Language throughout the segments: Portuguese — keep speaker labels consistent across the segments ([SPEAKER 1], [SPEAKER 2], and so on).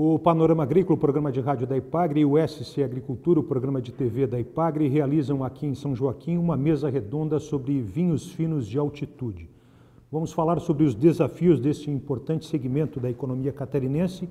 [SPEAKER 1] O Panorama Agrícola, o programa de rádio da IPAGRE, e o SC Agricultura, o programa de TV da IPAGRE, realizam aqui em São Joaquim uma mesa redonda sobre vinhos finos de altitude. Vamos falar sobre os desafios deste importante segmento da economia catarinense,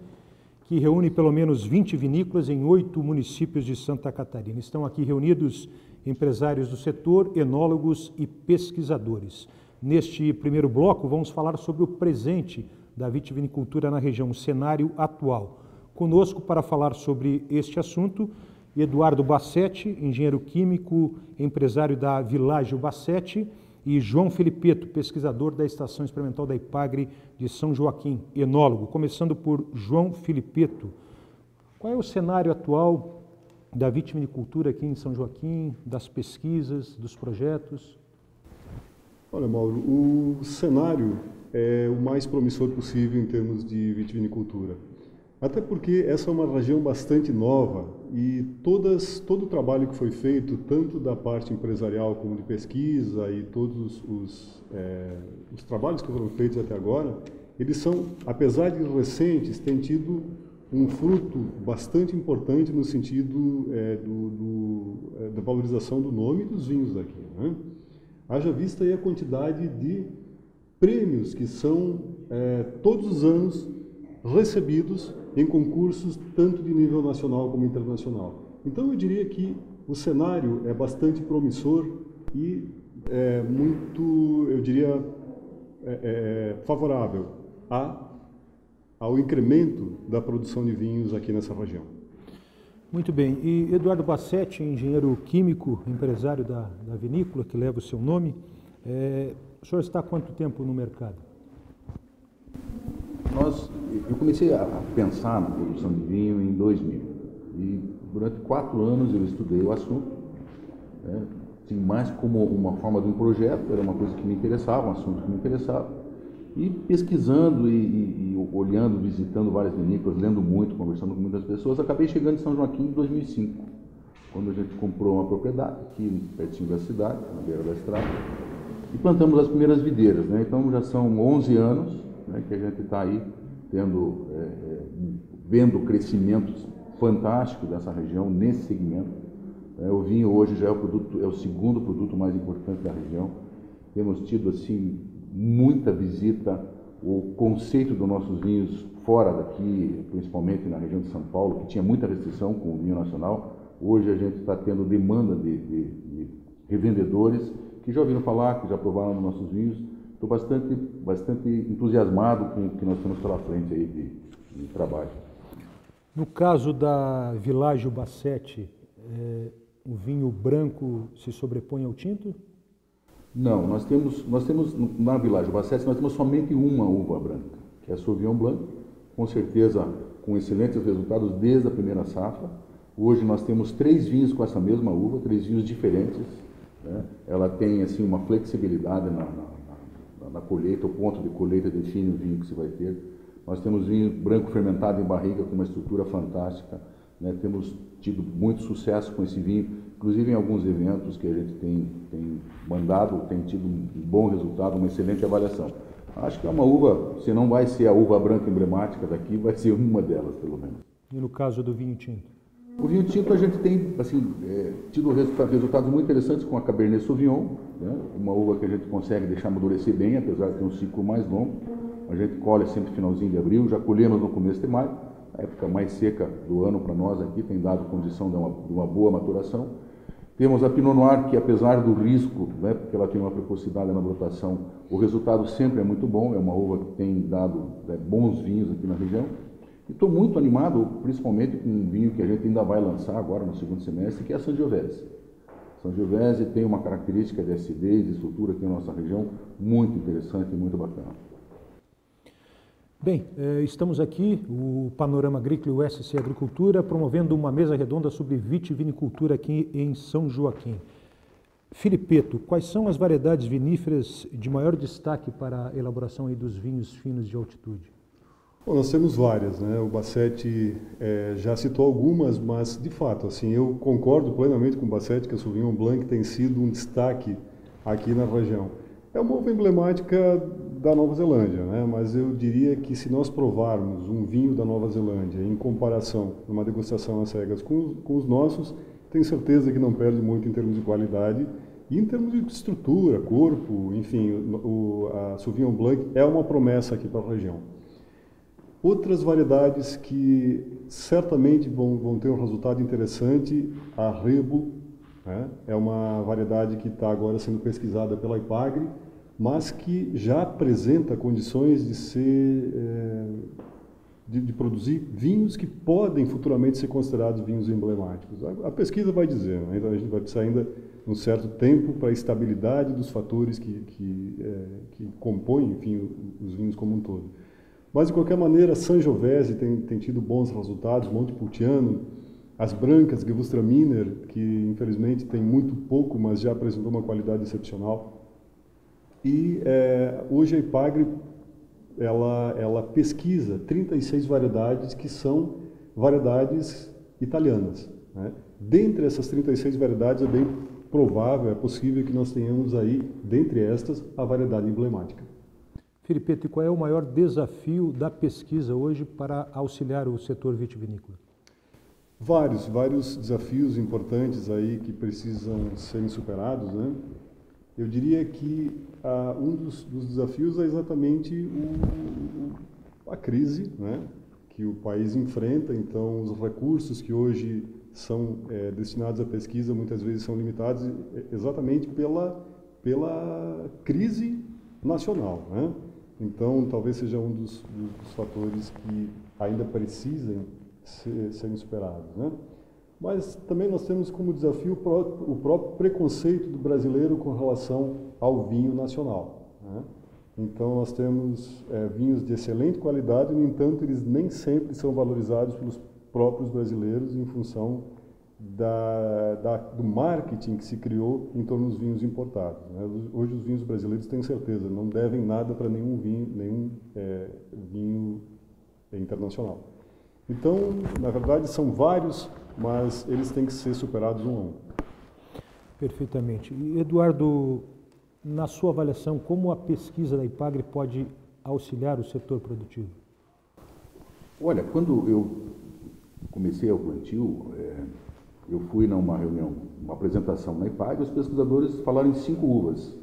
[SPEAKER 1] que reúne pelo menos 20 vinícolas em oito municípios de Santa Catarina. Estão aqui reunidos empresários do setor, enólogos e pesquisadores. Neste primeiro bloco, vamos falar sobre o presente da vitivinicultura na região, o cenário atual. Conosco para falar sobre este assunto, Eduardo Bassetti, engenheiro químico, empresário da Világio Bassetti, e João Felipeto, pesquisador da Estação Experimental da IPAGRE de São Joaquim, enólogo. Começando por João Felipeto. Qual é o cenário atual da vitivinicultura aqui em São Joaquim, das pesquisas, dos projetos?
[SPEAKER 2] Olha, Mauro, o cenário é o mais promissor possível em termos de vitivinicultura. Até porque essa é uma região bastante nova e todas, todo o trabalho que foi feito, tanto da parte empresarial como de pesquisa e todos os, é, os trabalhos que foram feitos até agora, eles são, apesar de recentes, têm tido um fruto bastante importante no sentido é, do, do, é, da valorização do nome dos vinhos aqui. Né? Haja vista aí a quantidade de prêmios que são é, todos os anos recebidos em concursos tanto de nível nacional como internacional. Então eu diria que o cenário é bastante promissor e é muito, eu diria, é, é, favorável a, ao incremento da produção de vinhos aqui nessa região.
[SPEAKER 1] Muito bem. E Eduardo Bassetti, engenheiro químico, empresário da, da vinícola, que leva o seu nome, é, o senhor está há quanto tempo no mercado?
[SPEAKER 3] Nós, eu comecei a pensar na produção de vinho em 2000. E durante quatro anos eu estudei o assunto, né, assim, mais como uma forma de um projeto, era uma coisa que me interessava, um assunto que me interessava. E pesquisando e, e, e olhando, visitando várias vinícolas, lendo muito, conversando com muitas pessoas, acabei chegando em São Joaquim em 2005, quando a gente comprou uma propriedade aqui pertinho da cidade, na beira da estrada e plantamos as primeiras videiras. Né? Então já são 11 anos né, que a gente está aí tendo, é, é, vendo crescimentos fantásticos dessa região nesse segmento. É, o vinho hoje já é o, produto, é o segundo produto mais importante da região. Temos tido assim muita visita, o conceito dos nossos vinhos fora daqui, principalmente na região de São Paulo, que tinha muita restrição com o vinho nacional. Hoje a gente está tendo demanda de, de, de revendedores que já ouviram falar, que já provaram nos nossos vinhos. Estou bastante, bastante entusiasmado com o que nós temos pela frente aí de, de trabalho.
[SPEAKER 1] No caso da Világio Bassetti, é, o vinho branco se sobrepõe ao tinto?
[SPEAKER 3] Não, nós temos, nós temos na Világio Bassetti nós temos somente uma uva branca, que é a Sauvignon Blanc, com certeza com excelentes resultados desde a primeira safra. Hoje nós temos três vinhos com essa mesma uva, três vinhos diferentes, né? Ela tem assim uma flexibilidade na, na, na, na, colheita, o ponto de colheita define o vinho que você vai ter. Nós temos vinho branco fermentado em barriga com uma estrutura fantástica. Né? Temos tido muito sucesso com esse vinho, inclusive em alguns eventos que a gente tem, tem mandado, tem tido um bom resultado, uma excelente avaliação. Acho que é uma uva, se não vai ser a uva branca emblemática daqui, vai ser uma delas, pelo menos.
[SPEAKER 1] E no caso do vinho tinto?
[SPEAKER 3] O vinho tinto a gente tem assim, é, tido resultados muito interessantes com a Cabernet Sauvignon, né? uma uva que a gente consegue deixar amadurecer bem, apesar de ter um ciclo mais longo. A gente colhe sempre finalzinho de abril, já colhemos no começo de maio, a época mais seca do ano para nós aqui, tem dado condição de uma, de uma, boa maturação. Temos a Pinot Noir, que apesar do risco, né, porque ela tem uma precocidade na brotação, o resultado sempre é muito bom, é uma uva que tem dado né, bons vinhos aqui na região. E estou muito animado, principalmente com um vinho que a gente ainda vai lançar agora no segundo semestre, que é a Sangiovese. Sangiovese tem uma característica de acidez, de estrutura aqui na nossa região muito interessante e muito bacana.
[SPEAKER 1] Bem, eh, estamos aqui, o Panorama Agrícola e o SC Agricultura, promovendo uma mesa redonda sobre vitivinicultura aqui em São Joaquim. Filipeto, quais são as variedades viníferas de maior destaque para a elaboração dos vinhos finos de altitude?
[SPEAKER 2] Bom, nós temos várias, né? O Bassetti é, já citou algumas, mas de fato, assim, eu concordo plenamente com o Bassetti que a Sauvignon Blanc tem sido um destaque aqui na região. É uma uva emblemática da Nova Zelândia, né? mas eu diria que se nós provarmos um vinho da Nova Zelândia em comparação, numa degustação às cegas com, com os nossos, tenho certeza que não perde muito em termos de qualidade e em termos de estrutura, corpo, enfim, o, a Sauvignon Blanc é uma promessa aqui para a região. Outras variedades que certamente vão, vão ter um resultado interessante, a Rebo, né? é uma variedade que está agora sendo pesquisada pela IPAGRE, mas que já apresenta condições de ser é, de, de, produzir vinhos que podem futuramente ser considerados vinhos emblemáticos. A, a pesquisa vai dizer, né? então a gente vai precisar ainda um certo tempo para a estabilidade dos fatores que, que, é, que compõem, enfim, os vinhos como um todo. Mas, de qualquer maneira, Sangiovese tem, tem tido bons resultados, Montepulciano, as brancas, Gewürztraminer, que infelizmente tem muito pouco, mas já apresentou uma qualidade excepcional. E é, hoje a IPAGRE ela, ela pesquisa 36 variedades que são variedades italianas. Né? Dentre essas 36 variedades é bem provável, é possível que nós tenhamos aí, dentre estas, a variedade emblemática.
[SPEAKER 1] Felipe, qual é o maior desafio da pesquisa hoje para auxiliar o setor vitivinícola?
[SPEAKER 2] Vários, vários desafios importantes aí que precisam serem superados, né? Eu diria que ah, um dos, dos, desafios é exatamente o, o, a crise né, que o país enfrenta. Então, os recursos que hoje são é, destinados à pesquisa muitas vezes são limitados exatamente pela, pela crise nacional. Né? Então, talvez seja um dos, dos fatores que ainda precisem ser, serem superados. Né? Mas também nós temos como desafio o próprio preconceito do brasileiro com relação ao vinho nacional. Né? Então nós temos é, vinhos de excelente qualidade, no entanto eles nem sempre são valorizados pelos próprios brasileiros em função da, da, do marketing que se criou em torno dos vinhos importados. Né? Hoje os vinhos brasileiros têm certeza não devem nada para nenhum vinho, nenhum é, vinho internacional. Então, na verdade, são vários mas eles têm que ser superados um a um.
[SPEAKER 1] Perfeitamente. E Eduardo, na sua avaliação, como a pesquisa da IPAGRE pode auxiliar o setor produtivo?
[SPEAKER 3] Olha, quando eu comecei o plantio, é, eu fui numa reunião, uma apresentação na IPAGRE, os pesquisadores falaram em cinco uvas.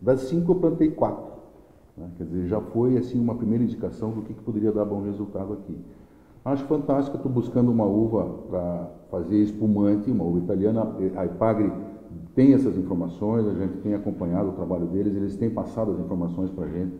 [SPEAKER 3] Das cinco eu plantei quatro. Né? Quer dizer, já foi assim uma primeira indicação do que, que poderia dar bom resultado aqui. Acho fantástico, estou buscando uma uva para fazer espumante, uma uva italiana. A Ipagre tem essas informações, a gente tem acompanhado o trabalho deles, eles têm passado as informações para a gente.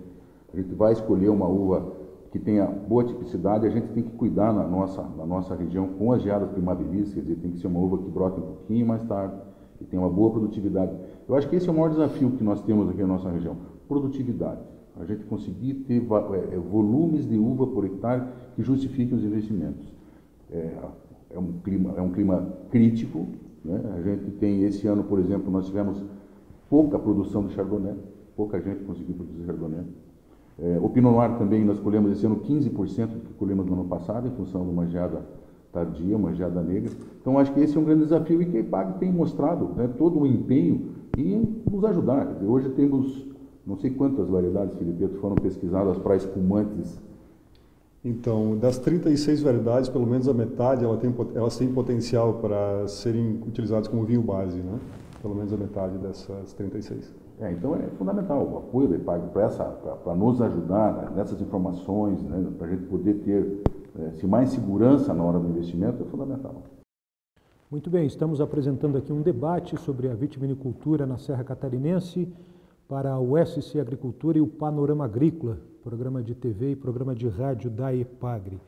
[SPEAKER 3] A gente vai escolher uma uva que tenha boa tipicidade, a gente tem que cuidar na nossa, na nossa região com as geadas primaveris, quer dizer, tem que ser uma uva que brote um pouquinho mais tarde, que tenha uma boa produtividade. Eu acho que esse é o maior desafio que nós temos aqui na nossa região, produtividade a gente conseguir ter é, é, volumes de uva por hectare que justifiquem os investimentos. É, é, um, clima, é um clima crítico. Né? A gente tem, esse ano, por exemplo, nós tivemos pouca produção de chardonnay, pouca gente conseguiu produzir chardonnay. É, o Pinot Noir também nós colhemos esse ano 15% do que colhemos no ano passado, em função de uma geada tardia, uma geada negra. Então, acho que esse é um grande desafio e que a IPAG tem mostrado né, todo o empenho em nos ajudar. Hoje temos não sei quantas variedades, Felipe, foram pesquisadas para espumantes.
[SPEAKER 2] Então, das 36 variedades, pelo menos a metade ela tem, elas têm potencial para serem utilizadas como vinho base, né? Pelo menos a metade dessas 36.
[SPEAKER 3] É, então é fundamental o apoio da IPAG para nos ajudar né, nessas informações, né, para a gente poder ter é, se mais segurança na hora do investimento, é fundamental.
[SPEAKER 1] Muito bem, estamos apresentando aqui um debate sobre a vitivinicultura na Serra Catarinense para o SC Agricultura e o Panorama Agrícola, programa de TV e programa de rádio da EPAGRE.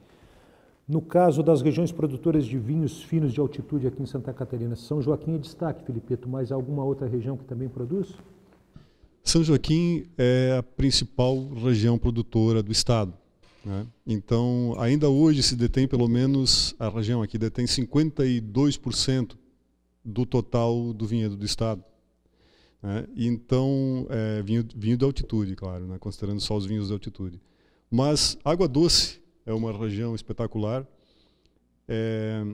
[SPEAKER 1] No caso das regiões produtoras de vinhos finos de altitude aqui em Santa Catarina, São Joaquim é destaque, Felipeto, mas alguma outra região que também produz?
[SPEAKER 2] São Joaquim é a principal região produtora do estado. Né? Então, ainda hoje se detém pelo menos, a região aqui detém 52% do total do vinhedo do estado. Né? Então, é, vinho, vinho de altitude, claro, né? considerando só os vinhos de altitude. Mas Água Doce é uma região espetacular. É,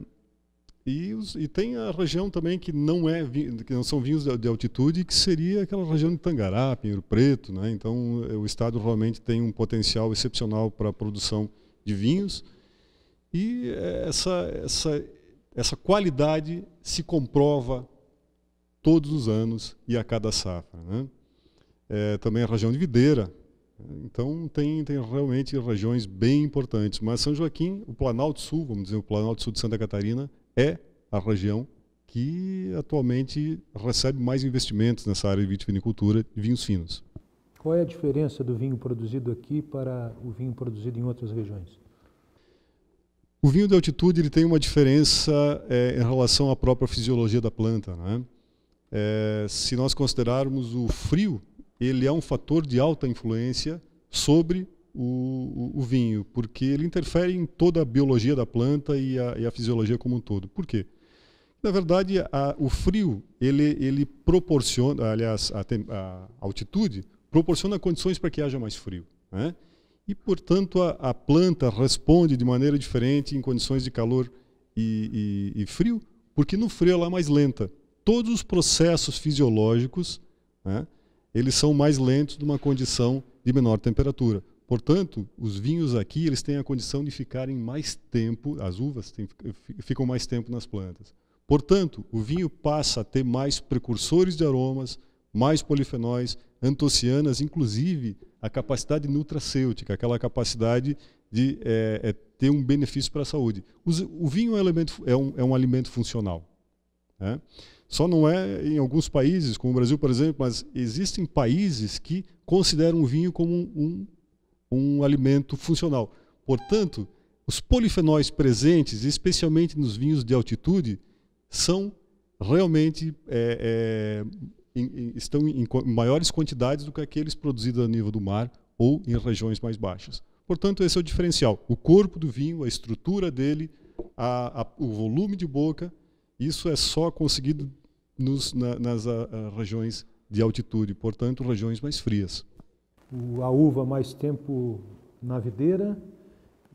[SPEAKER 2] E, os, e, tem a região também que não é que não são vinhos de, de altitude, que seria aquela região de Tangará, Pinheiro Preto, né? Então o estado realmente tem um potencial excepcional para a produção de vinhos e essa essa essa qualidade se comprova todos os anos e a cada safra, né? É, também a região de Videira, então tem, tem realmente regiões bem importantes. Mas São Joaquim, o Planalto Sul, vamos dizer, o Planalto Sul de Santa Catarina, é a região que atualmente recebe mais investimentos nessa área de vitivinicultura de vinhos finos.
[SPEAKER 1] Qual é a diferença do vinho produzido aqui para o vinho produzido em outras regiões?
[SPEAKER 2] O vinho de altitude ele tem uma diferença é, em relação à própria fisiologia da planta. Né? É, se nós considerarmos o frio, ele é um fator de alta influência sobre o, o, o, vinho, porque ele interfere em toda a biologia da planta e a, e a fisiologia como um todo. Por quê? Na verdade, a, o frio ele, ele proporciona, aliás, a, a, altitude proporciona condições para que haja mais frio, né? E portanto a, a, planta responde de maneira diferente em condições de calor e, e, e frio, porque no frio ela é mais lenta. Todos os processos fisiológicos, né, eles são mais lentos numa condição de menor temperatura. Portanto, os vinhos aqui eles têm a condição de ficarem mais tempo, as uvas têm, ficam mais tempo nas plantas. Portanto, o vinho passa a ter mais precursores de aromas, mais polifenóis, antocianas, inclusive a capacidade nutracêutica, aquela capacidade de é, é, ter um benefício para a saúde. o vinho é um, elemento, é um, é um alimento funcional. Né? Só não é em alguns países, como o Brasil, por exemplo, mas existem países que consideram o vinho como um, um um alimento funcional. Portanto, os polifenóis presentes, especialmente nos vinhos de altitude, são realmente é, é, em, estão em, em maiores quantidades do que aqueles produzidos a nível do mar ou em regiões mais baixas. Portanto, esse é o diferencial. O corpo do vinho, a estrutura dele, a, a, o volume de boca, isso é só conseguido nos, na, nas a, regiões de altitude, portanto, regiões mais frias
[SPEAKER 1] o, a uva mais tempo na videira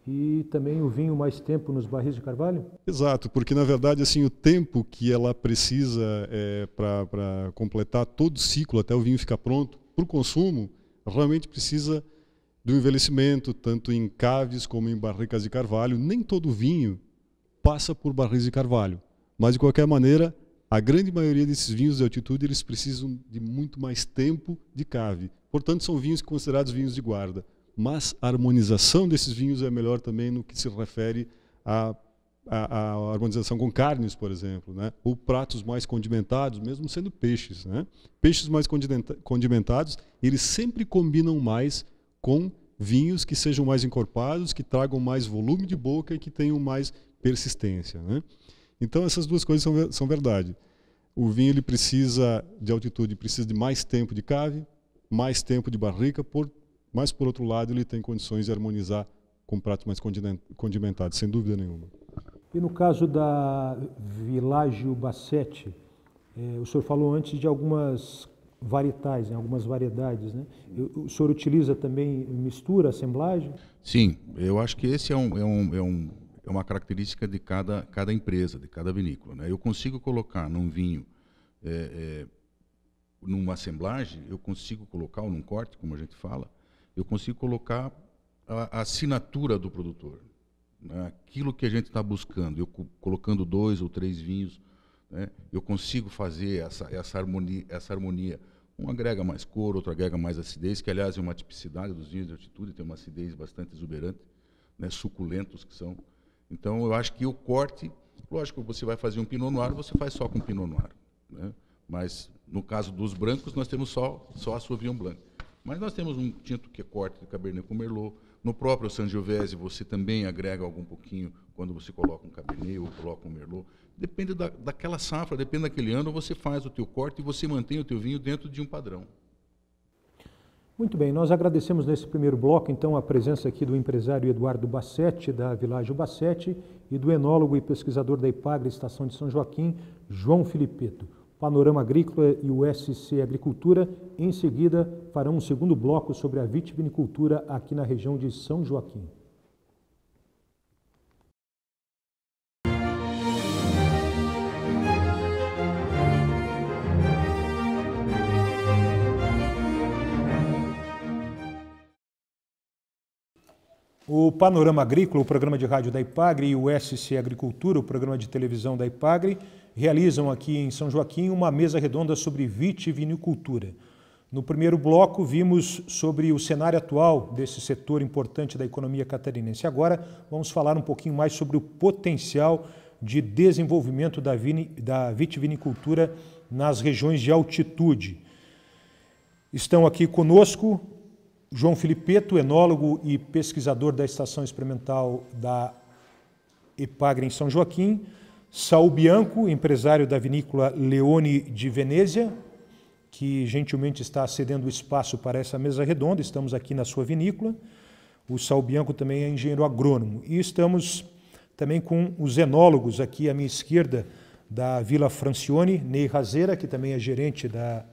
[SPEAKER 1] e também o vinho mais tempo nos barris de carvalho?
[SPEAKER 2] Exato, porque na verdade assim o tempo que ela precisa é, para completar todo o ciclo até o vinho ficar pronto para o consumo realmente precisa do envelhecimento tanto em caves como em barricas de carvalho. Nem todo vinho passa por barris de carvalho, mas de qualquer maneira a grande maioria desses vinhos de altitude eles precisam de muito mais tempo de cave. Portanto, são vinhos considerados vinhos de guarda. Mas a harmonização desses vinhos é melhor também no que se refere à, harmonização com carnes, por exemplo, né? ou pratos mais condimentados, mesmo sendo peixes. Né? Peixes mais condimentados, eles sempre combinam mais com vinhos que sejam mais encorpados, que tragam mais volume de boca e que tenham mais persistência. Né? Então essas duas coisas são, são verdade. O vinho ele precisa de altitude, precisa de mais tempo de cave, mais tempo de barrica, por, mas por outro lado ele tem condições de harmonizar com pratos mais condimentados, sem dúvida nenhuma.
[SPEAKER 1] E no caso da Világio Bassetti, eh, o senhor falou antes de algumas varietais, né, algumas variedades. Né? O senhor utiliza também mistura, assemblagem?
[SPEAKER 3] Sim, eu acho que esse é um, é um, é um é uma característica de cada, cada empresa, de cada vinícola. Né? Eu consigo colocar num vinho, é, é, numa assemblagem, eu consigo colocar, ou num corte, como a gente fala, eu consigo colocar a, a assinatura do produtor. Né? Aquilo que a gente está buscando. Eu colocando dois ou três vinhos, né? eu consigo fazer essa, essa, harmonia, essa harmonia. Um agrega mais cor, outro agrega mais acidez, que aliás é uma tipicidade dos vinhos de altitude, tem uma acidez bastante exuberante, né? suculentos que são. Então, eu acho que o corte, lógico, você vai fazer um Pinot Noir, você faz só com Pinot Noir. Né? Mas, no caso dos brancos, nós temos só, só a Sauvignon Blanc. Mas nós temos um tinto que é corte de Cabernet com Merlot. No próprio Sangiovese, você também agrega algum pouquinho quando você coloca um Cabernet ou coloca um Merlot. Depende da, daquela safra, depende daquele ano, você faz o teu corte e você mantém o teu vinho dentro de um padrão.
[SPEAKER 1] Muito bem, nós agradecemos nesse primeiro bloco, então, a presença aqui do empresário Eduardo Bassetti, da Világio Bassetti, e do enólogo e pesquisador da IPAGRE Estação de São Joaquim, João Filipeto. Panorama Agrícola e o SC Agricultura, em seguida, farão um segundo bloco sobre a vitivinicultura aqui na região de São Joaquim. O Panorama Agrícola, o programa de rádio da IPAGRE e o SC Agricultura, o programa de televisão da IPAGRE, realizam aqui em São Joaquim uma mesa redonda sobre vitivinicultura. No primeiro bloco, vimos sobre o cenário atual desse setor importante da economia catarinense. Agora, vamos falar um pouquinho mais sobre o potencial de desenvolvimento da, vini, da vitivinicultura nas regiões de altitude. Estão aqui conosco João Filipeto, enólogo e pesquisador da Estação Experimental da Epagre em São Joaquim, Saul Bianco, empresário da vinícola Leone de Venezia, que gentilmente está cedendo espaço para essa mesa redonda. Estamos aqui na sua vinícola. O Saul Bianco também é engenheiro agrônomo. E estamos também com os enólogos aqui à minha esquerda da Vila Francione, Ney Razeira, que também é gerente da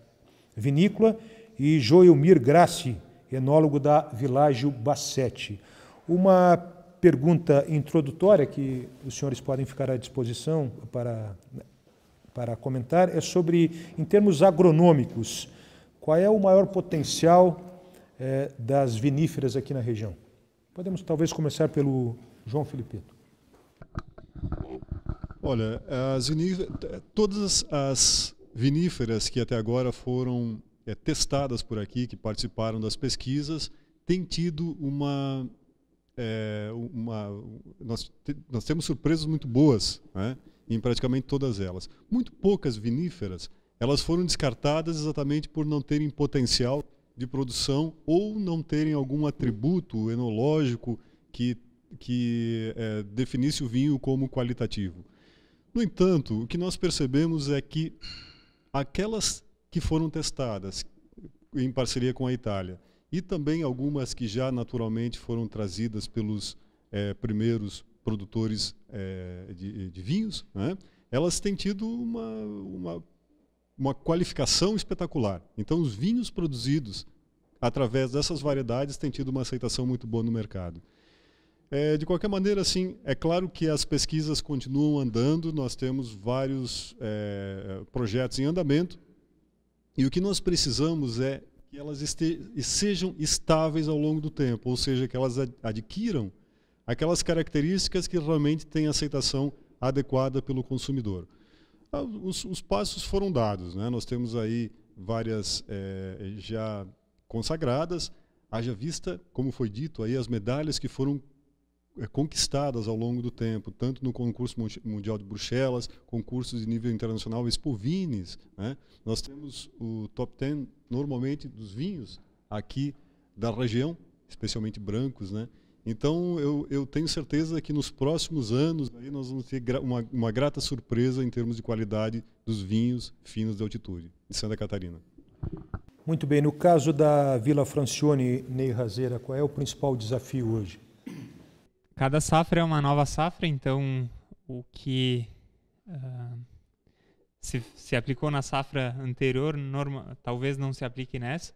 [SPEAKER 1] vinícola, e Joelmir Grassi, enólogo da Világio Bassetti. Uma pergunta introdutória que os senhores podem ficar à disposição para, para comentar é sobre, em termos agronômicos, qual é o maior potencial é, das viníferas aqui na região? Podemos talvez começar pelo João Filipeto.
[SPEAKER 2] Olha, as todas as viníferas que até agora foram é, testadas por aqui, que participaram das pesquisas, têm tido uma. É, uma nós, te, nós temos surpresas muito boas né, em praticamente todas elas. Muito poucas viníferas elas foram descartadas exatamente por não terem potencial de produção ou não terem algum atributo enológico que, que é, definisse o vinho como qualitativo. No entanto, o que nós percebemos é que aquelas que foram testadas em parceria com a Itália e também algumas que já naturalmente foram trazidas pelos é, primeiros produtores é, de, de, vinhos, né? elas têm tido uma, uma, uma qualificação espetacular. Então, os vinhos produzidos através dessas variedades têm tido uma aceitação muito boa no mercado. É, de qualquer maneira, assim, é claro que as pesquisas continuam andando, nós temos vários é, projetos em andamento, e o que nós precisamos é que elas sejam estáveis ao longo do tempo, ou seja, que elas adquiram aquelas características que realmente têm aceitação adequada pelo consumidor. Ah, os, os passos foram dados, né? nós temos aí várias é, já consagradas, haja vista, como foi dito, aí as medalhas que foram conquistadas ao longo do tempo, tanto no concurso mundial de Bruxelas, concursos de nível internacional, Expovines. Né? Nós temos o top 10, normalmente, dos vinhos aqui da região, especialmente brancos. Né? Então, eu, eu tenho certeza que nos próximos anos aí nós vamos ter uma, uma grata surpresa em termos de qualidade dos vinhos finos de altitude de Santa Catarina.
[SPEAKER 1] Muito bem. No caso da Vila Francione Ney Razeira, qual é o principal desafio hoje?
[SPEAKER 4] Cada safra é uma nova safra, então o que uh, se, se, aplicou na safra anterior, norma, talvez não se aplique nessa.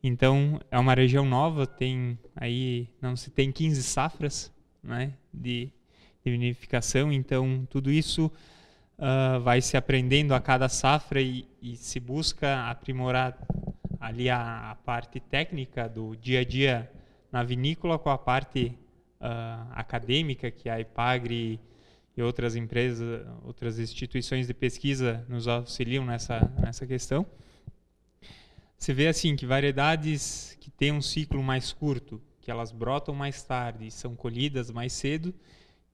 [SPEAKER 4] Então é uma região nova, tem aí não se tem 15 safras, né, de, de vinificação. Então tudo isso uh, vai se aprendendo a cada safra e, e se busca aprimorar ali a, a parte técnica do dia a dia na vinícola com a parte uh, acadêmica que a IPAGRE e outras empresas, outras instituições de pesquisa nos auxiliam nessa, nessa questão. Você vê assim que variedades que têm um ciclo mais curto, que elas brotam mais tarde e são colhidas mais cedo,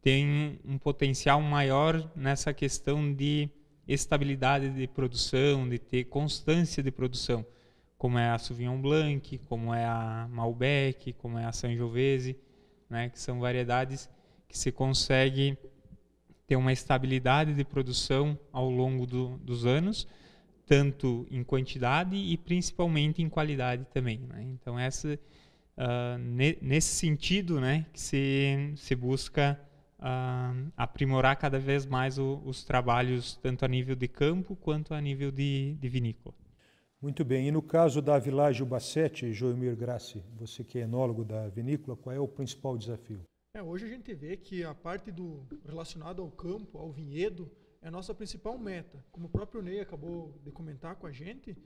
[SPEAKER 4] têm um potencial maior nessa questão de estabilidade de produção, de ter constância de produção, como é a Sauvignon Blanc, como é a Malbec, como é a Sangiovese né, que são variedades que se consegue ter uma estabilidade de produção ao longo do, dos anos, tanto em quantidade e principalmente em qualidade também. Né? Então essa uh, ne, nesse sentido, né, que se, se busca uh, aprimorar cada vez mais o, os trabalhos tanto a nível de campo quanto a nível de, de vinícola.
[SPEAKER 1] Muito bem. E no caso da Vilagem Bassetti, Joemir Grassi, você que é enólogo da vinícola, qual é o principal desafio?
[SPEAKER 5] É, hoje a gente vê que a parte do relacionada ao campo, ao vinhedo, é a nossa principal meta. Como o próprio Ney acabou de comentar com a gente,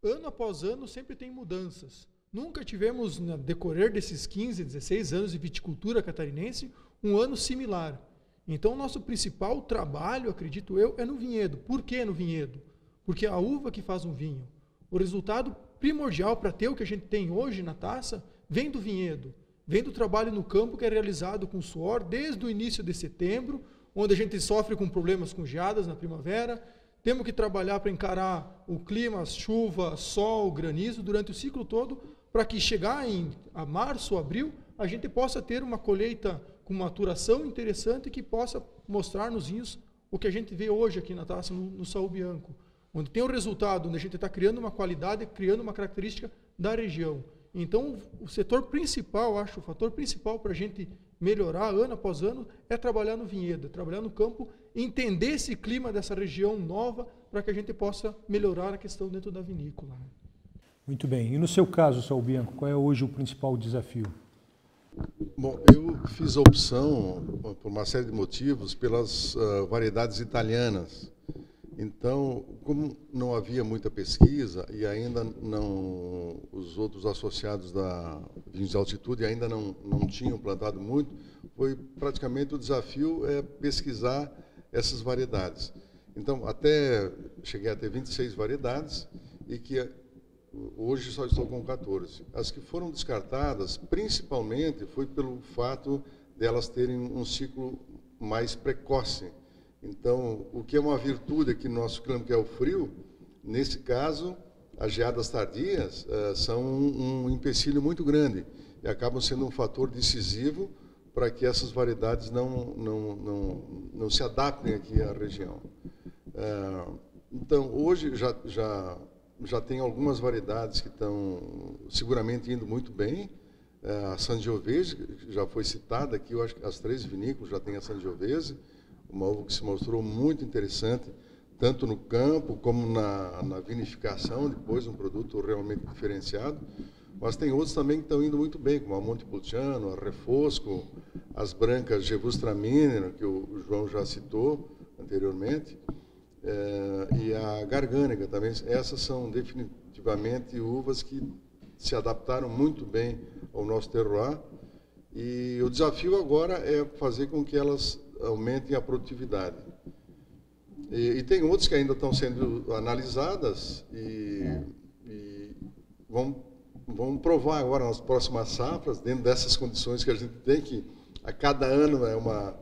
[SPEAKER 5] ano após ano sempre tem mudanças. Nunca tivemos, no decorrer desses 15, 16 anos de viticultura catarinense, um ano similar. Então, nosso principal trabalho, acredito eu, é no vinhedo. Por que no vinhedo? Porque é a uva que faz um vinho. O resultado primordial para ter o que a gente tem hoje na taça vem do vinhedo, vem do trabalho no campo que é realizado com suor desde o início de setembro, onde a gente sofre com problemas com geadas na primavera, temos que trabalhar para encarar o clima, chuva, sol, granizo durante o ciclo todo, para que chegar em a março, abril, a gente possa ter uma colheita com maturação interessante que possa mostrar nos vinhos o que a gente vê hoje aqui na taça no, no Saúl Bianco, onde tem o resultado, onde a gente está criando uma qualidade, criando uma característica da região. Então, o setor principal, acho, o fator principal para a gente melhorar ano após ano é trabalhar no vinhedo, é trabalhar no campo, entender esse clima dessa região nova para que a gente possa melhorar a questão dentro da vinícola.
[SPEAKER 1] Muito bem. E no seu caso, Saul Bianco, qual é hoje o principal desafio?
[SPEAKER 6] Bom, eu fiz a opção, por uma série de motivos, pelas uh, variedades italianas. Então, como não havia muita pesquisa e ainda não os outros associados da vinhos de altitude ainda não não tinham plantado muito, foi praticamente o desafio é pesquisar essas variedades. Então, até cheguei a ter 26 variedades e que hoje só estou com 14. As que foram descartadas, principalmente, foi pelo fato delas terem um ciclo mais precoce então, o que é uma virtude aqui no nosso clima, que é o frio, nesse caso, as geadas tardias uh, são um, um empecilho muito grande e acabam sendo um fator decisivo para que essas variedades não, não, não, não se adaptem aqui à região. Uh, então, hoje já, já, já tem algumas variedades que estão seguramente indo muito bem. Uh, a Sangiovese, já foi citada aqui, eu acho que as três vinícolas já têm a Sangiovese uma uva que se mostrou muito interessante, tanto no campo como na, na vinificação, depois um produto realmente diferenciado. Mas tem outros também que estão indo muito bem, como a Montepulciano, a Refosco, as brancas Gewürztraminer, que o João já citou anteriormente, é, e a Gargânica também. Essas são definitivamente uvas que se adaptaram muito bem ao nosso terroir. E o desafio agora é fazer com que elas aumentem a produtividade. E, e, tem outros que ainda estão sendo analisadas e, e vão, vão provar agora nas próximas safras, dentro dessas condições que a gente tem, que a cada ano é uma,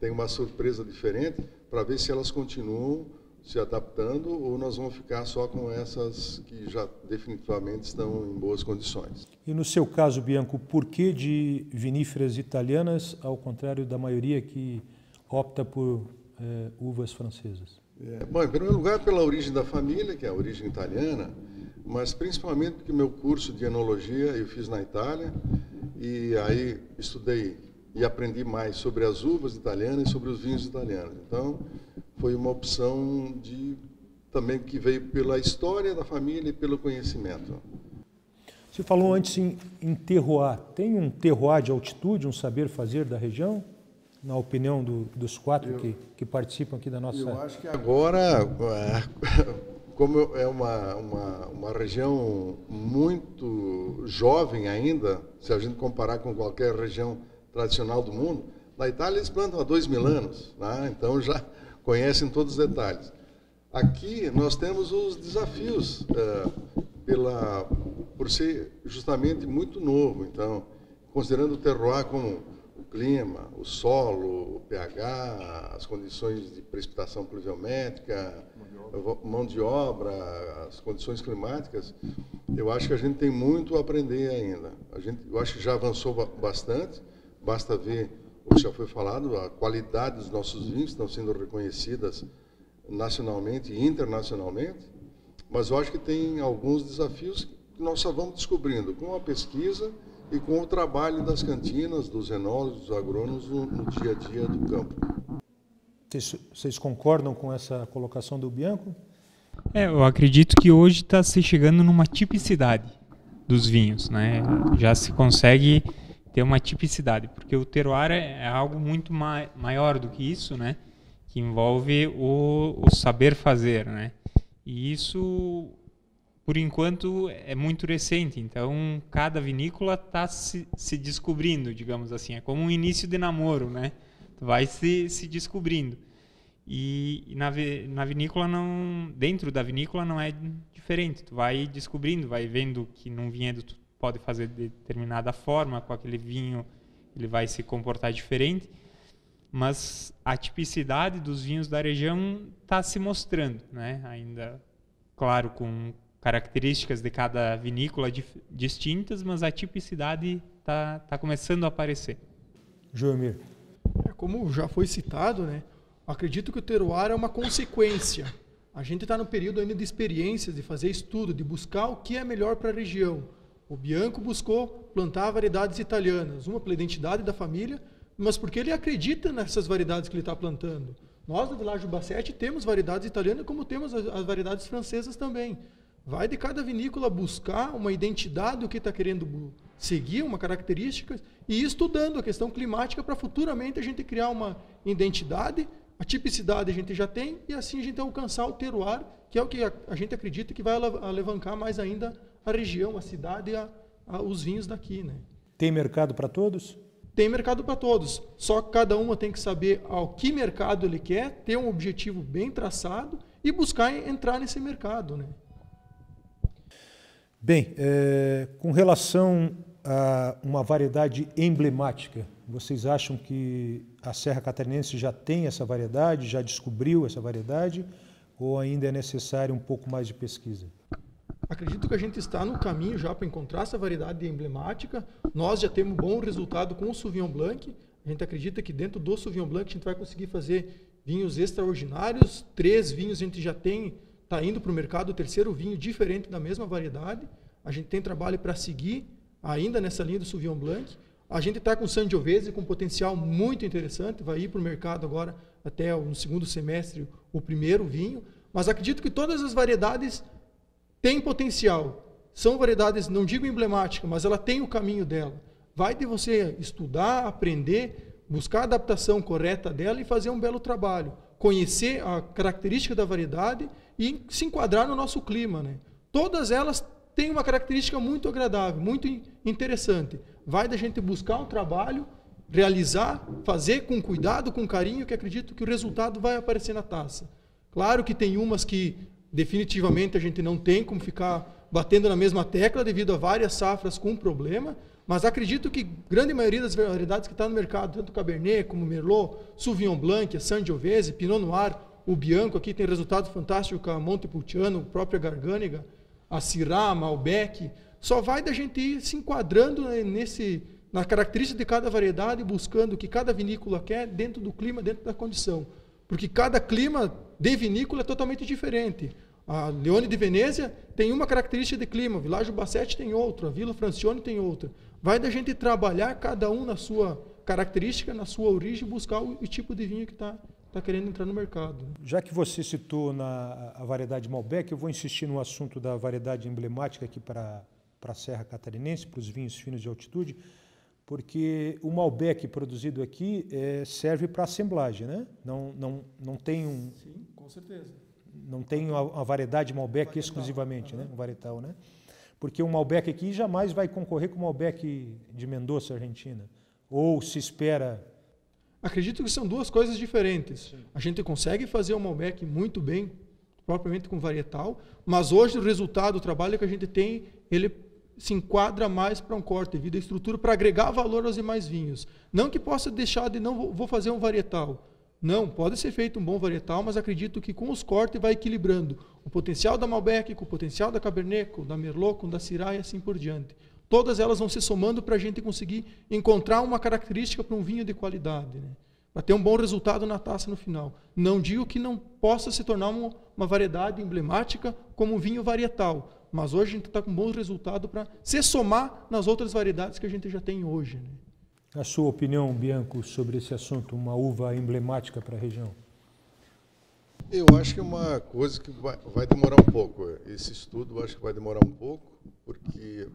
[SPEAKER 6] tem uma surpresa diferente, para ver se elas continuam se adaptando ou nós vamos ficar só com essas que já definitivamente estão em boas condições.
[SPEAKER 1] E no seu caso, Bianco, por que de viníferas italianas, ao contrário da maioria que opta por é, uvas francesas?
[SPEAKER 6] É, bom, em primeiro lugar, pela origem da família, que é a origem italiana, mas principalmente porque meu curso de enologia eu fiz na Itália e aí estudei e aprendi mais sobre as uvas italianas e sobre os vinhos italianos. Então, foi uma opção de também que veio pela história da família e pelo conhecimento.
[SPEAKER 1] Você falou antes em, em terroir. Tem um terroir de altitude, um saber fazer da região? Na opinião do, dos quatro eu, que, que participam aqui da nossa...
[SPEAKER 6] Eu acho que agora, como é uma, uma, uma região muito jovem ainda, se a gente comparar com qualquer região tradicional do mundo, na Itália eles plantam há dois mil anos, né? então já conhecem todos os detalhes. Aqui nós temos os desafios é, pela, por ser justamente muito novo. Então, considerando o terroir como clima, o solo, o pH, as condições de precipitação pluviométrica, mão de obra, as condições climáticas, eu acho que a gente tem muito a aprender ainda. A gente, eu acho que já avançou bastante, basta ver o que já foi falado, a qualidade dos nossos vinhos estão sendo reconhecidas nacionalmente e internacionalmente, mas eu acho que tem alguns desafios que nós só vamos descobrindo com a pesquisa e com o trabalho das cantinas, dos enólogos, dos agrônomos no, no dia a dia do campo.
[SPEAKER 1] Vocês, vocês concordam com essa colocação do Bianco?
[SPEAKER 4] É, eu acredito que hoje está se chegando numa tipicidade dos vinhos, né? Já se consegue ter uma tipicidade, porque o terroir é, algo muito ma maior do que isso, né? Que envolve o, o saber fazer, né? E isso por enquanto é muito recente, então cada vinícola está se, se, descobrindo, digamos assim, é como um início de namoro, né? Vai se, se descobrindo. E, e na, na vinícola não, dentro da vinícola não é diferente. Tu vai descobrindo, vai vendo que num vinhedo tu pode fazer de determinada forma, com aquele vinho ele vai se comportar diferente, mas a tipicidade dos vinhos da região está se mostrando, né? Ainda, claro, com características de cada vinícola distintas, mas a tipicidade está tá começando a aparecer.
[SPEAKER 1] Joemir.
[SPEAKER 5] É, como já foi citado, né? Acredito que o terroir é uma consequência. A gente está no período ainda de experiências, de fazer estudo, de buscar o que é melhor para a região. O Bianco buscou plantar variedades italianas, uma pela identidade da família, mas porque ele acredita nessas variedades que ele está plantando. Nós, do Vilagem Bassetti, temos variedades italianas, como temos as variedades francesas também. Vai de cada vinícola buscar uma identidade do que está querendo seguir, uma característica, e ir estudando a questão climática para futuramente a gente criar uma identidade, a tipicidade a gente já tem, e assim a gente alcançar o terroir, que é o que a, gente acredita que vai alavancar mais ainda a região, a cidade e a, a, os vinhos daqui. Né?
[SPEAKER 1] Tem mercado para todos?
[SPEAKER 5] Tem mercado para todos, só que cada uma tem que saber ao que mercado ele quer, ter um objetivo bem traçado e buscar entrar nesse mercado. Né?
[SPEAKER 1] Bem, é, com relação a uma variedade emblemática, vocês acham que a Serra Catarinense já tem essa variedade, já descobriu essa variedade, ou ainda é necessário um pouco mais de pesquisa?
[SPEAKER 5] Acredito que a gente está no caminho já para encontrar essa variedade emblemática. Nós já temos bom resultado com o Sauvignon Blanc. A gente acredita que dentro do Sauvignon Blanc a gente vai conseguir fazer vinhos extraordinários. Três vinhos a gente já tem está indo para o mercado o terceiro vinho diferente da mesma variedade. A gente tem trabalho para seguir ainda nessa linha do Sauvignon Blanc. A gente está com Sangiovese com potencial muito interessante, vai ir para o mercado agora até no segundo semestre o primeiro vinho. Mas acredito que todas as variedades têm potencial. São variedades, não digo emblemáticas, mas ela tem o caminho dela. Vai de você estudar, aprender, buscar a adaptação correta dela e fazer um belo trabalho. Conhecer a característica da variedade e se enquadrar no nosso clima. Né? Todas elas têm uma característica muito agradável, muito interessante. Vai da gente buscar um trabalho, realizar, fazer com cuidado, com carinho, que acredito que o resultado vai aparecer na taça. Claro que tem umas que definitivamente a gente não tem como ficar batendo na mesma tecla devido a várias safras com problema, mas acredito que grande maioria das variedades que está no mercado, tanto Cabernet como Merlot, Sauvignon Blanc, Sangiovese, Pinot Noir, o Bianco aqui tem resultado fantástico com a Montepulciano, a própria Garganega, a Syrah, a Malbec, só vai da gente ir se enquadrando nesse na característica de cada variedade, buscando o que cada vinícola quer dentro do clima, dentro da condição. Porque cada clima de vinícola é totalmente diferente. A Leone de Venezia tem uma característica de clima, o Világio Bassetti tem outra, a Vila Francione tem outra. Vai da gente trabalhar cada um na sua característica, na sua origem, buscar o, o tipo de vinho que está tá querendo entrar no mercado.
[SPEAKER 1] Já que você citou na, a variedade Malbec, eu vou insistir no assunto da variedade emblemática aqui para, para a Serra Catarinense, para os vinhos finos de altitude, porque o Malbec produzido aqui é, serve para assemblagem, né? Não, não, não tem um...
[SPEAKER 5] Sim, com certeza.
[SPEAKER 1] Não tem uma, uma variedade Malbec varietal, exclusivamente, né? Um varietal, né? Porque o Malbec aqui jamais vai concorrer com o Malbec de Mendoza, Argentina. Ou se espera
[SPEAKER 5] Acredito que são duas coisas diferentes. Sim. A gente consegue fazer o Malbec muito bem, propriamente com varietal, mas hoje o resultado, o trabalho que a gente tem, ele se enquadra mais para um corte devido à estrutura para agregar valor aos demais vinhos. Não que possa deixar de não vou fazer um varietal. Não, pode ser feito um bom varietal, mas acredito que com os cortes vai equilibrando o potencial da Malbec com o potencial da Cabernet, com da Merlot, com da Syrah e assim por diante. Todas elas vão se somando para a gente conseguir encontrar uma característica para um vinho de qualidade, né? para ter um bom resultado na taça no final. Não digo que não possa se tornar uma, uma variedade emblemática como um vinho varietal, mas hoje a gente está com um bom resultado para se somar nas outras variedades que a gente já tem hoje. Né?
[SPEAKER 1] A sua opinião, Bianco, sobre esse assunto, uma uva emblemática para a região?
[SPEAKER 6] Eu acho que é uma coisa que vai, vai, demorar um pouco. Esse estudo eu acho que vai demorar um pouco, porque,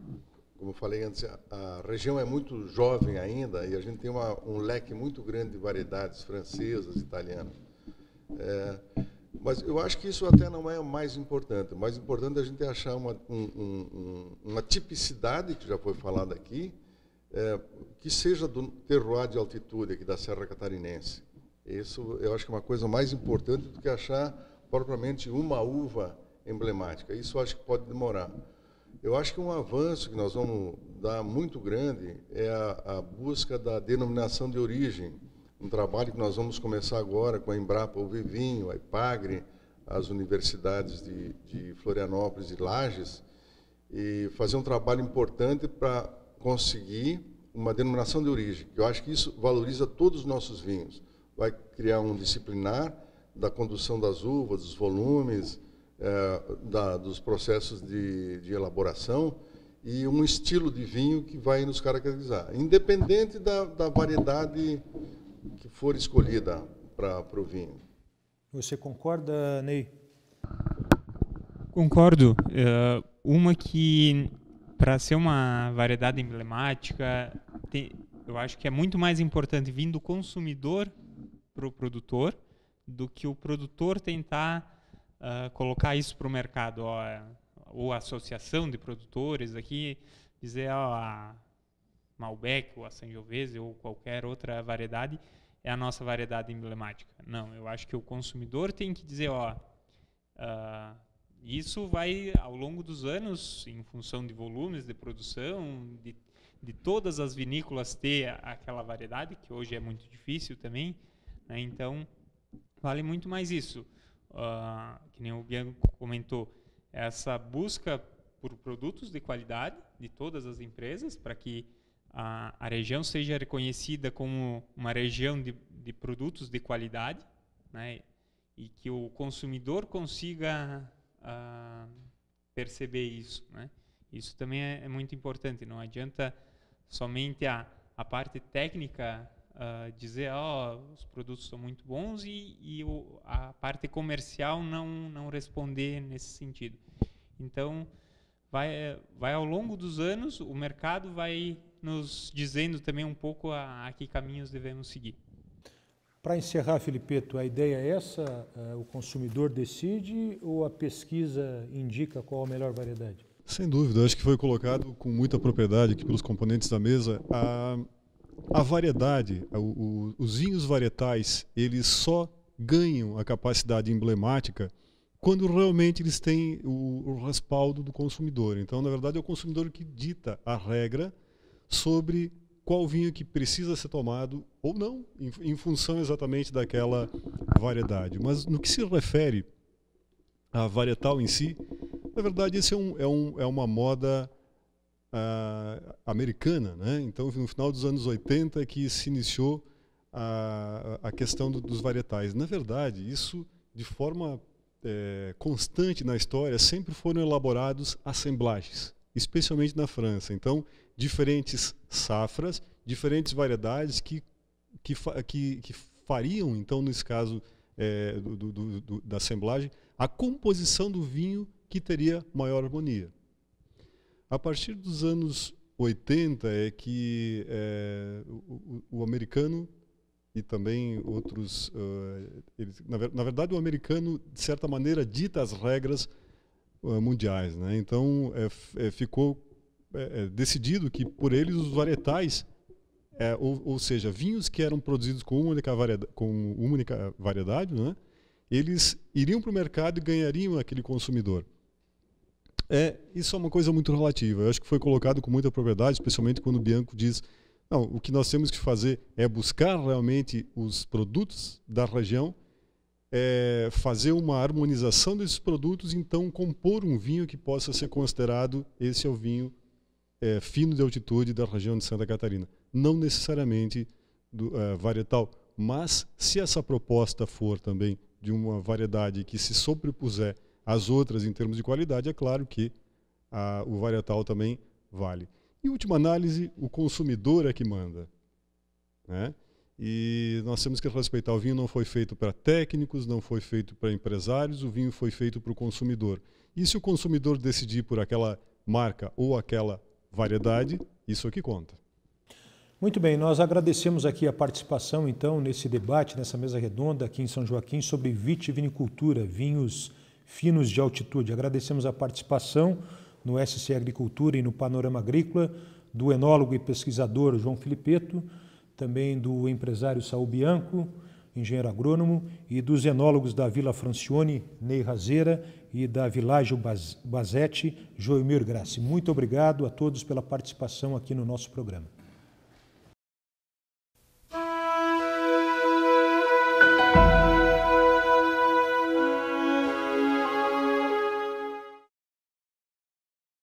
[SPEAKER 6] como eu falei antes, a, região é muito jovem ainda e a gente tem uma, um leque muito grande de variedades francesas, italianas. É, Mas eu acho que isso até não é o mais importante. O mais importante é a gente achar uma, um, um, uma tipicidade, que já foi falada aqui, é, que seja do terroir de altitude aqui da Serra Catarinense. Isso eu acho que é uma coisa mais importante do que achar propriamente uma uva emblemática. Isso eu acho que pode demorar. Eu acho que um avanço que nós vamos dar muito grande é a, a busca da denominação de origem um trabalho que nós vamos começar agora com a Embrapa o Vivinho, a IPAGRE, as universidades de, de Florianópolis e Lages, e fazer um trabalho importante para conseguir uma denominação de origem. Eu acho que isso valoriza todos os nossos vinhos. Vai criar um disciplinar da condução das uvas, dos volumes, é, da, dos processos de, de elaboração e um estilo de vinho que vai nos caracterizar, independente da, da variedade que for escolhida para o vinho.
[SPEAKER 1] Você concorda, Ney?
[SPEAKER 4] Concordo. Uh, uma que, para ser uma variedade emblemática, tem, eu acho que é muito mais importante vir do consumidor para o produtor do que o produtor tentar uh, colocar isso para o mercado. Ó, ou a associação de produtores aqui dizer ó, a Malbec ou a Sangiovese ou qualquer outra variedade é a nossa variedade emblemática. Não, eu acho que o consumidor tem que dizer, ó, uh, isso vai ao longo dos anos, em função de volumes de produção, de, de todas as vinícolas ter aquela variedade, que hoje é muito difícil também, né? então vale muito mais isso. Uh, que nem o Bianco comentou, essa busca por produtos de qualidade de todas as empresas, para que a, a região seja reconhecida como uma região de, de produtos de qualidade, né? e que o consumidor consiga uh, perceber isso. Né? Isso também é, é, muito importante. Não adianta somente a, a parte técnica uh, dizer oh, os produtos são muito bons e, e o, a parte comercial não, não responder nesse sentido. Então, vai, vai ao longo dos anos, o mercado vai nos dizendo também um pouco a, a que caminhos devemos seguir.
[SPEAKER 1] Para encerrar, Filipeto, a ideia é essa? Uh, o consumidor decide ou a pesquisa indica qual a melhor variedade?
[SPEAKER 2] Sem dúvida, acho que foi colocado com muita propriedade aqui pelos componentes da mesa. A, a variedade, a, o, os vinhos varietais, eles só ganham a capacidade emblemática quando realmente eles têm o, o respaldo do consumidor. Então, na verdade, é o consumidor que dita a regra sobre qual vinho que precisa ser tomado ou não, em, em, função exatamente daquela variedade. Mas no que se refere à varietal em si, na verdade, isso é, um, é, um, é uma moda uh, americana. Né? Então, no final dos anos 80 é que se iniciou a, a questão do, dos varietais. Na verdade, isso, de forma é, constante na história, sempre foram elaborados assemblagens, especialmente na França. Então, diferentes safras, diferentes variedades que, que, que, que fariam, então, nesse caso é, do, do, do, da assemblagem, a composição do vinho que teria maior harmonia. A partir dos anos 80 é que é, o, o, americano e também outros, uh, eles, na, na, verdade o americano de certa maneira dita as regras uh, mundiais, né? Então é, é, ficou é, é, decidido que por eles os varietais, é, ou, ou, seja, vinhos que eram produzidos com uma única variedade, com uma única variedade né, eles iriam para o mercado e ganhariam aquele consumidor. É, isso é uma coisa muito relativa. Eu acho que foi colocado com muita propriedade, especialmente quando o Bianco diz não, o que nós temos que fazer é buscar realmente os produtos da região, é fazer uma harmonização desses produtos, então compor um vinho que possa ser considerado esse é o vinho é, fino de altitude da região de Santa Catarina. Não necessariamente do, é, varietal, mas se essa proposta for também de uma variedade que se sobrepuser às outras em termos de qualidade, é claro que a, o varietal também vale. Em última análise, o consumidor é que manda. Né? E nós temos que respeitar: o vinho não foi feito para técnicos, não foi feito para empresários, o vinho foi feito para o consumidor. E se o consumidor decidir por aquela marca ou aquela variedade, isso é que conta.
[SPEAKER 1] Muito bem, nós agradecemos aqui a participação, então, nesse debate, nessa mesa redonda aqui em São Joaquim sobre vitivinicultura, vinhos finos de altitude. Agradecemos a participação no SC Agricultura e no Panorama Agrícola do enólogo e pesquisador João Filipeto, também do empresário Saul Bianco, engenheiro agrônomo, e dos enólogos da Vila Francione, Ney Razeira, e da Világio Bazete, Joemir Grassi. Muito obrigado a todos pela participação aqui no nosso programa.